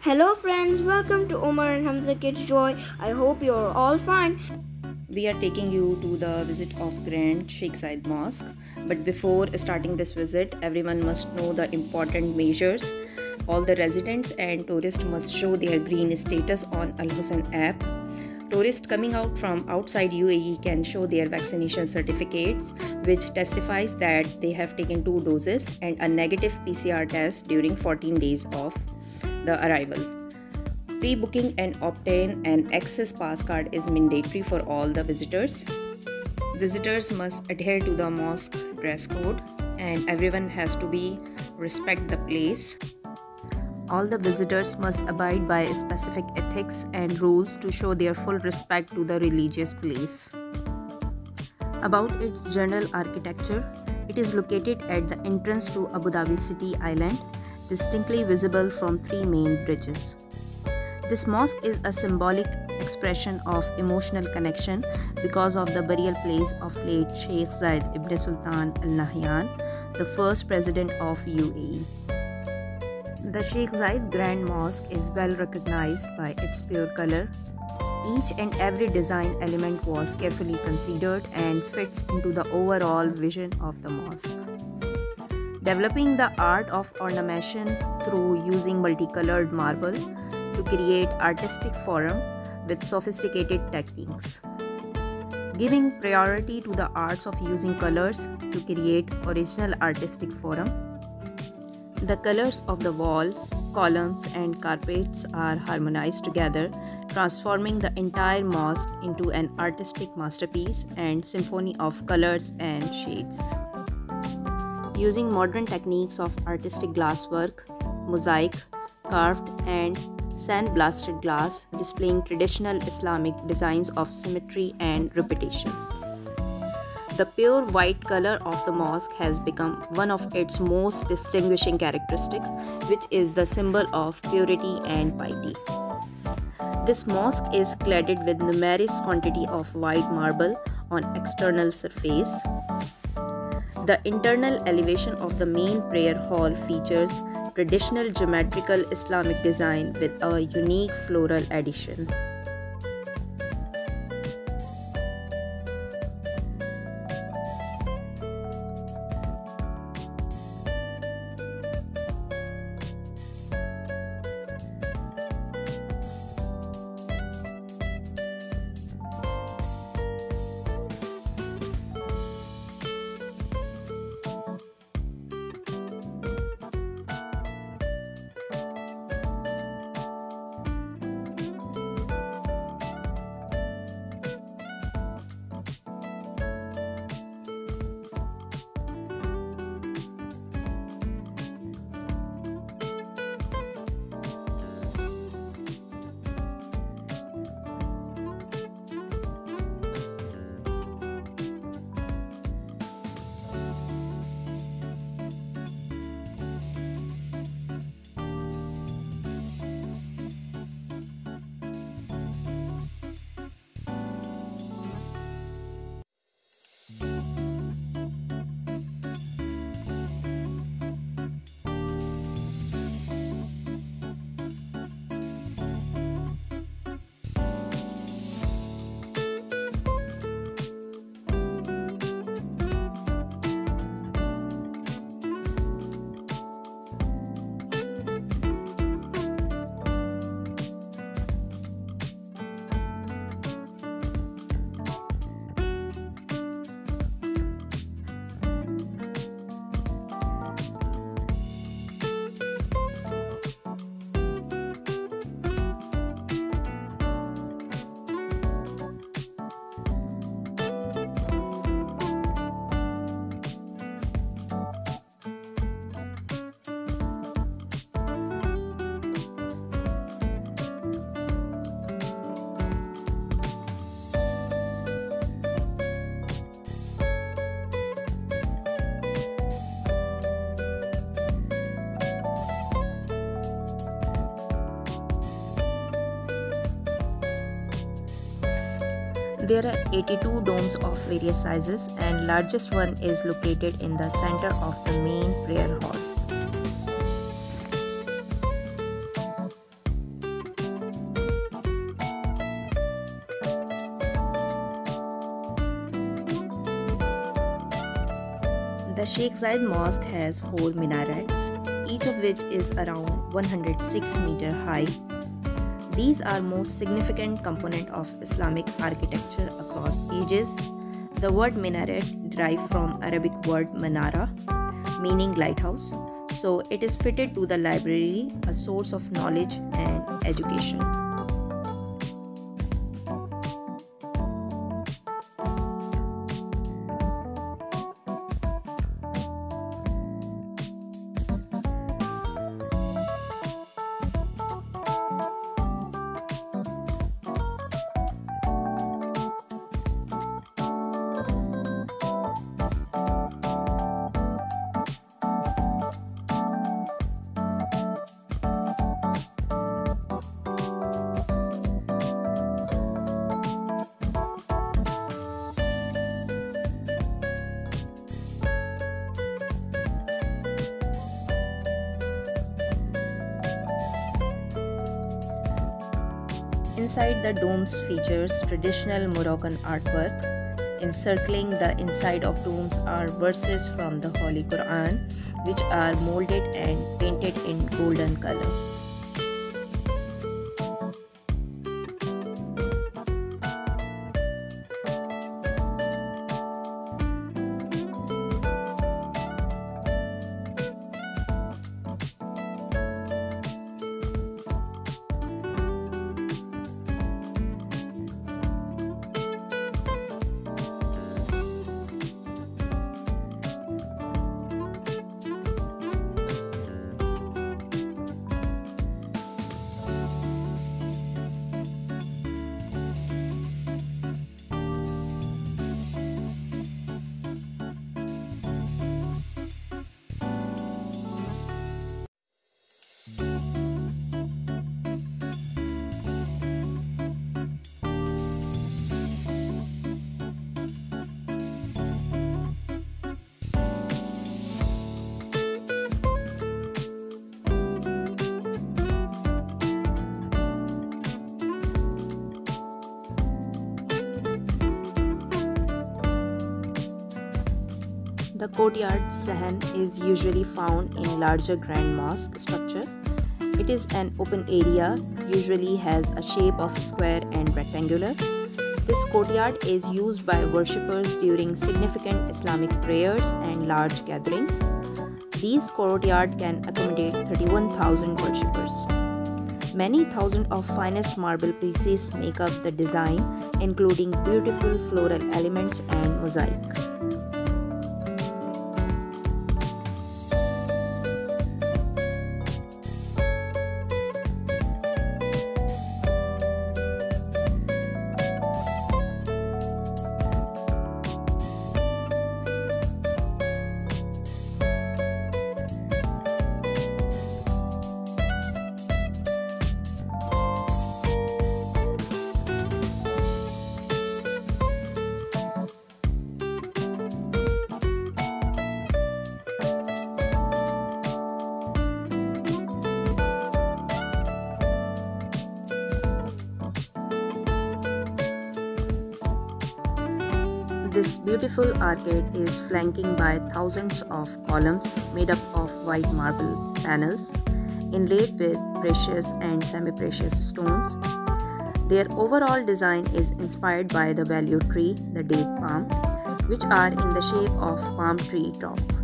Hello friends, welcome to Umer and Hamza Kids Joy. I hope you're all fine. We are taking you to the visit of Grand Sheikh Zayed Mosque. But before starting this visit, everyone must know the important measures. All the residents and tourists must show their green status on Al Hosn app. Tourists coming out from outside UAE can show their vaccination certificates, which testifies that they have taken two doses and a negative PCR test during 14 days of the arrival. Pre booking and obtain an access pass card is mandatory for all the visitors. Visitors must adhere to the mosque dress code and everyone has to be respect the place. All the visitors must abide by specific ethics and rules to show their full respect to the religious place. About its general architecture, it is located at the entrance to Abu Dhabi City Island distinctly visible from three main bridges. This mosque is a symbolic expression of emotional connection because of the burial place of late Sheikh Zayed ibn Sultan Al Nahyan, the first president of UAE. The Sheikh Zayed Grand Mosque is well recognized by its pure color. Each and every design element was carefully considered and fits into the overall vision of the mosque. Developing the art of ornamentation through using multicolored marble to create artistic form with sophisticated techniques. Giving priority to the arts of using colors to create original artistic form. The colors of the walls, columns, and carpets are harmonized together, transforming the entire mosque into an artistic masterpiece and symphony of colors and shades using modern techniques of artistic glasswork, mosaic, carved, and sandblasted glass, displaying traditional Islamic designs of symmetry and repetitions. The pure white color of the mosque has become one of its most distinguishing characteristics, which is the symbol of purity and piety. This mosque is cladded with numerous quantity of white marble on external surface the internal elevation of the main prayer hall features traditional geometrical Islamic design with a unique floral addition. There are 82 domes of various sizes and largest one is located in the center of the main prayer hall. The Sheikh Zayed Mosque has four minarets, each of which is around 106 meter high these are most significant component of Islamic architecture across ages. The word minaret derived from Arabic word manara, meaning lighthouse. So it is fitted to the library, a source of knowledge and education. Inside the domes features traditional Moroccan artwork. Encircling the inside of domes are verses from the Holy Quran, which are molded and painted in golden color. The courtyard sahan is usually found in a larger grand mosque structure. It is an open area, usually has a shape of square and rectangular. This courtyard is used by worshippers during significant Islamic prayers and large gatherings. These courtyard can accommodate 31,000 worshippers. Many thousands of finest marble pieces make up the design, including beautiful floral elements and mosaic. This beautiful arcade is flanking by thousands of columns made up of white marble panels inlaid with precious and semi-precious stones. Their overall design is inspired by the value tree, the date palm, which are in the shape of palm tree top.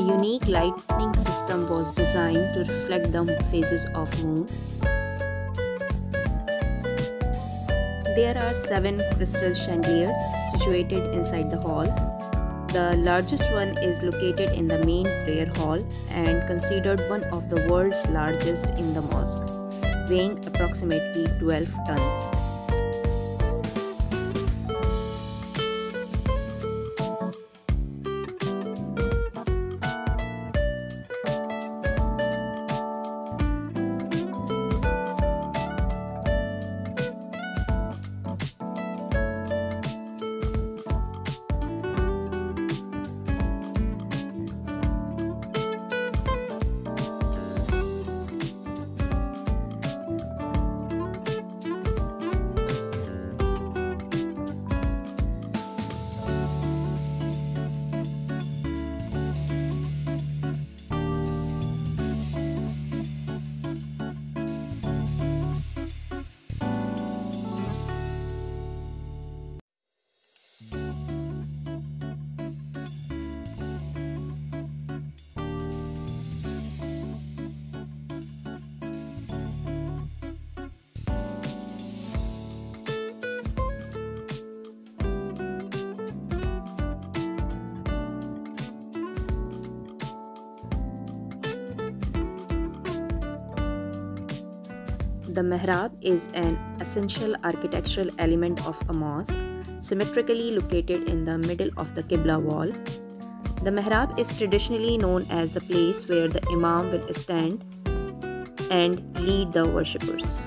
Unique lighting system was designed to reflect the phases of moon. There are seven crystal chandeliers situated inside the hall. The largest one is located in the main prayer hall and considered one of the world's largest in the mosque, weighing approximately 12 tons. The mihrab is an essential architectural element of a mosque, symmetrically located in the middle of the Qibla wall. The mihrab is traditionally known as the place where the Imam will stand and lead the worshippers.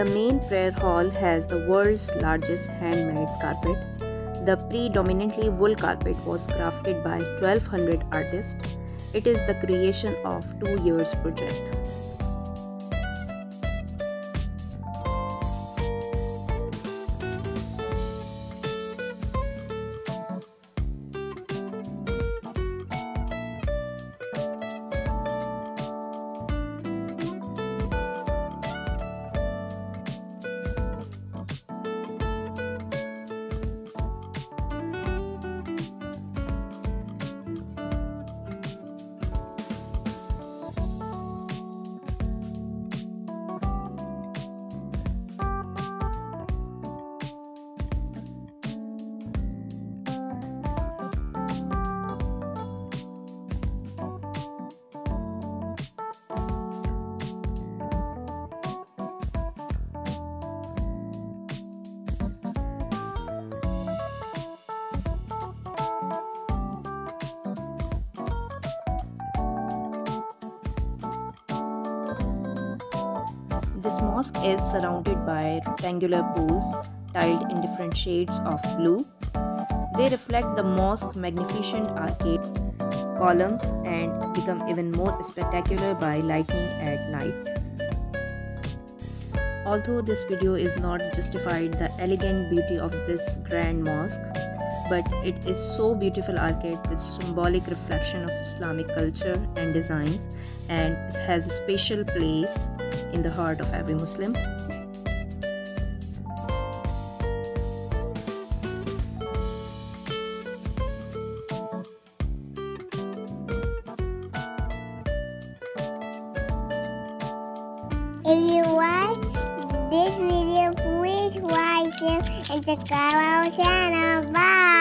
The main prayer hall has the world's largest handmade carpet. The predominantly wool carpet was crafted by 1200 artists. It is the creation of 2 years project. This mosque is surrounded by rectangular pools tiled in different shades of blue. They reflect the mosque's magnificent arcade columns and become even more spectacular by lighting at night. Although this video is not justified the elegant beauty of this grand mosque, but it is so beautiful arcade with symbolic reflection of Islamic culture and designs and has a special place in the heart of every Muslim. If you like this video, please like it and subscribe our channel. Bye.